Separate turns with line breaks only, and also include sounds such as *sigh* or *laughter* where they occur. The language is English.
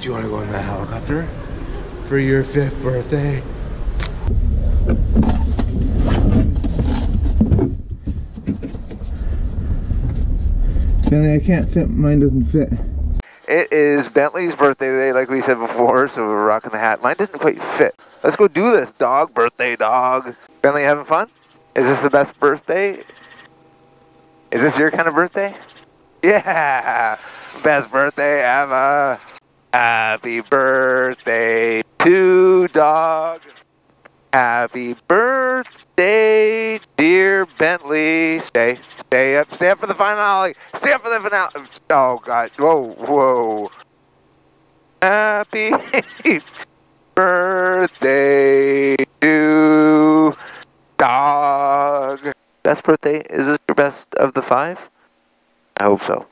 Do you want to go in the helicopter for your fifth birthday?
Bentley, I can't fit. Mine doesn't fit.
It is Bentley's birthday today, like we said before, so we're rocking the hat. Mine didn't quite fit. Let's go do this, dog. Birthday, dog. Bentley, having fun? Is this the best birthday? Is this your kind of birthday? *laughs* Yeah! Best birthday ever! Happy birthday to dog! Happy birthday, dear Bentley. Stay, stay up, stay up for the finale. Stay up for the finale. Oh God! Whoa, whoa. Happy *laughs* birthday to dog. Best birthday? Is this your best of the five? I hope so.